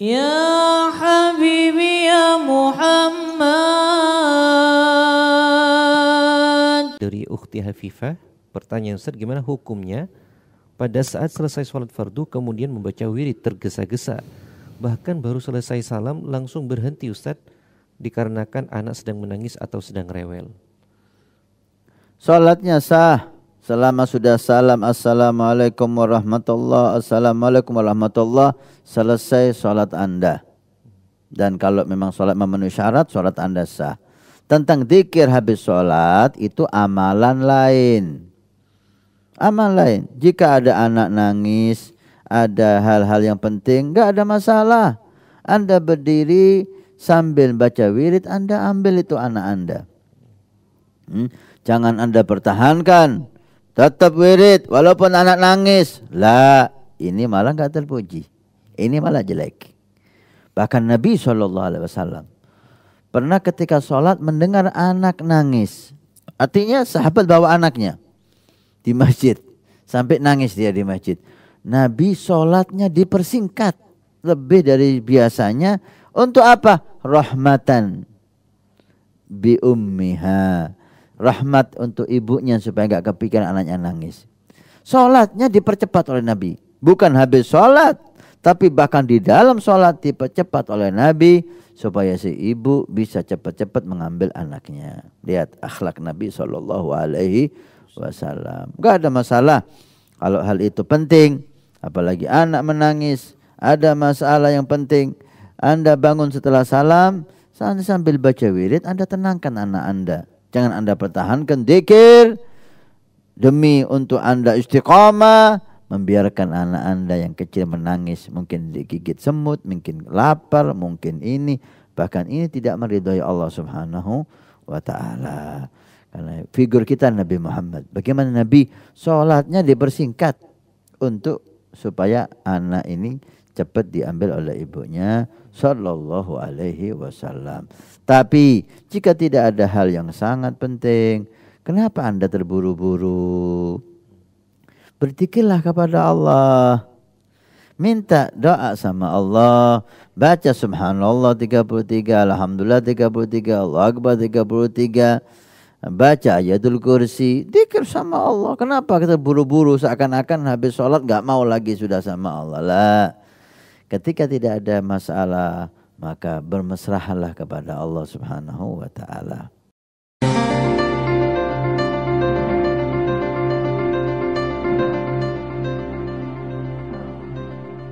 Ya Habibi ya Muhammad. Dari Ukhti Hafifah Pertanyaan Ustaz gimana hukumnya Pada saat selesai sholat fardu kemudian membaca wirid tergesa-gesa? Bahkan baru selesai salam langsung berhenti Ustaz Dikarenakan anak sedang menangis atau sedang rewel. Salatnya sah Selama sudah salam Assalamualaikum warahmatullahi Assalamualaikum warahmatullahi Selesai solat anda. Dan kalau memang solat memenuhi syarat Solat anda sah. Tentang dikir habis solat Itu amalan lain. Amal lain. Jika ada anak nangis Ada hal-hal yang penting Gak ada masalah. Anda berdiri Sambil baca wirid Anda ambil itu anak anda. Hmm? Jangan anda pertahankan Tetap wirid walaupun anak nangis. Lah, ini malah enggak terpuji. Ini malah jelek. Bahkan Nabi SAW pernah ketika sholat mendengar anak nangis. Artinya sahabat bawa anaknya di masjid. Sampai nangis dia di masjid. Nabi sholatnya dipersingkat. Lebih dari biasanya. Untuk apa? Rahmatan bi ummiha rahmat untuk ibunya supaya nggak kepikiran anaknya nangis. Sholatnya dipercepat oleh Nabi. Bukan habis sholat. Tapi bahkan di dalam sholat dipercepat oleh Nabi. Supaya si ibu bisa cepat-cepat mengambil anaknya. Lihat akhlak Nabi Shallallahu Alaihi Wasallam. Gak ada masalah. Kalau hal itu penting. Apalagi anak menangis. Ada masalah yang penting. Anda bangun setelah salam. Sambil baca wirid. Anda tenangkan anak Anda. Jangan Anda pertahankan zikir demi untuk Anda istiqamah membiarkan anak Anda yang kecil menangis, mungkin digigit semut, mungkin lapar, mungkin ini, bahkan ini tidak meridhai Allah Subhanahu wa taala. Karena figur kita Nabi Muhammad. Bagaimana Nabi sholatnya dipersingkat untuk supaya anak ini cepat diambil oleh ibunya sallallahu alaihi wasallam. Tapi jika tidak ada hal yang sangat penting, kenapa Anda terburu-buru? Berzikirlah kepada Allah. Minta doa sama Allah. Baca subhanallah 33, alhamdulillah 33, Allah akbar 33. Baca ayatul kursi, dikir sama Allah. Kenapa kita buru-buru seakan-akan habis sholat gak mau lagi sudah sama Allah lah. Ketika tidak ada masalah, maka bermesrahanlah kepada Allah Subhanahu wa taala.